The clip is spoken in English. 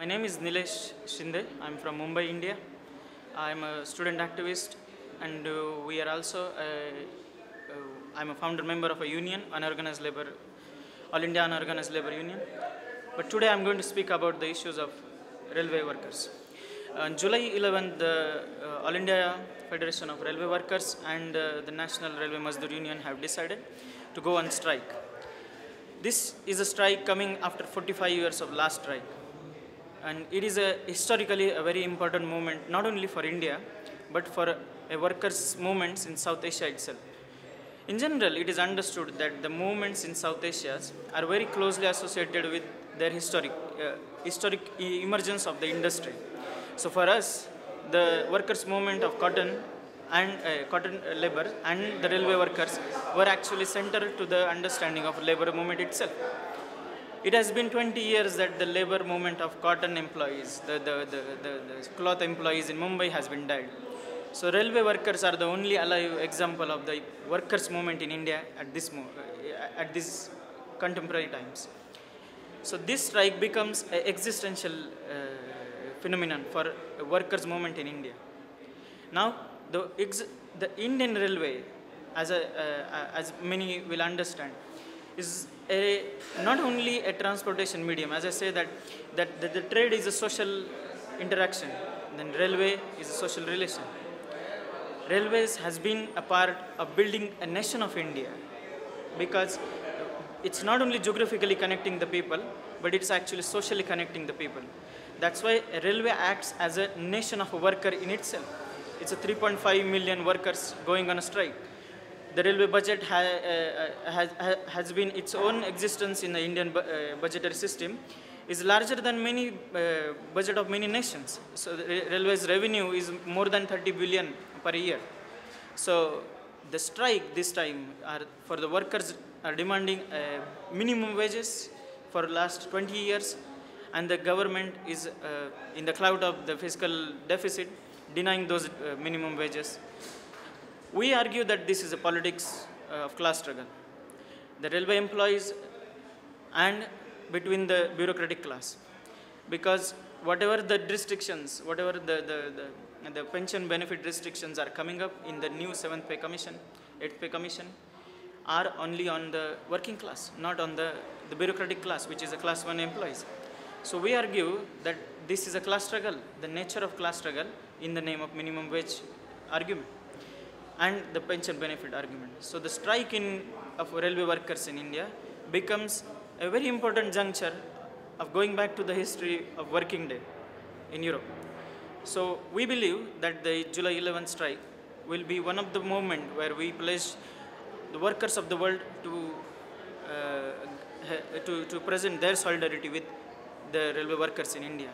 My name is Nilesh Shinde. I'm from Mumbai, India. I'm a student activist, and uh, we are also. Uh, uh, I'm a founder member of a union, unorganized labor, All India Unorganized Labor Union. But today I'm going to speak about the issues of railway workers. On July 11th, the uh, All India Federation of Railway Workers and uh, the National Railway Mazdoor Union have decided to go on strike. This is a strike coming after 45 years of last strike and it is a historically a very important movement not only for India but for a workers' movements in South Asia itself. In general, it is understood that the movements in South Asia are very closely associated with their historic, uh, historic emergence of the industry. So for us, the workers' movement of cotton and uh, cotton labor and the railway workers were actually central to the understanding of labor movement itself. It has been 20 years that the labor movement of cotton employees, the, the, the, the, the cloth employees in Mumbai has been dead. So railway workers are the only alive example of the workers movement in India at this, uh, at this contemporary times. So this strike becomes an existential uh, phenomenon for workers movement in India. Now the, the Indian railway, as, a, uh, as many will understand, is a, not only a transportation medium, as I say that, that, the trade is a social interaction, then railway is a social relation. Railways has been a part of building a nation of India because it's not only geographically connecting the people, but it's actually socially connecting the people. That's why a railway acts as a nation of a worker in itself. It's a 3.5 million workers going on a strike the railway budget ha, uh, has, has been its own existence in the Indian bu- uh, budgetary system is larger than many uh, budget of many nations. So the railways revenue is more than 30 billion per year. So the strike this time are for the workers are demanding uh, minimum wages for last 20 years and the government is uh, in the cloud of the fiscal deficit denying those uh, minimum wages we argue that this is a politics uh, of class struggle. The railway employees and between the bureaucratic class. Because whatever the restrictions, whatever the, the, the, the pension benefit restrictions are coming up in the new 7th pay commission, 8th pay commission, are only on the working class, not on the, the bureaucratic class, which is a class 1 employees. So we argue that this is a class struggle, the nature of class struggle in the name of minimum wage argument and the pension benefit argument. So the strike in of railway workers in India becomes a very important juncture of going back to the history of working day in Europe. So we believe that the July 11th strike will be one of the moment where we pledge the workers of the world to, uh, to, to present their solidarity with the railway workers in India.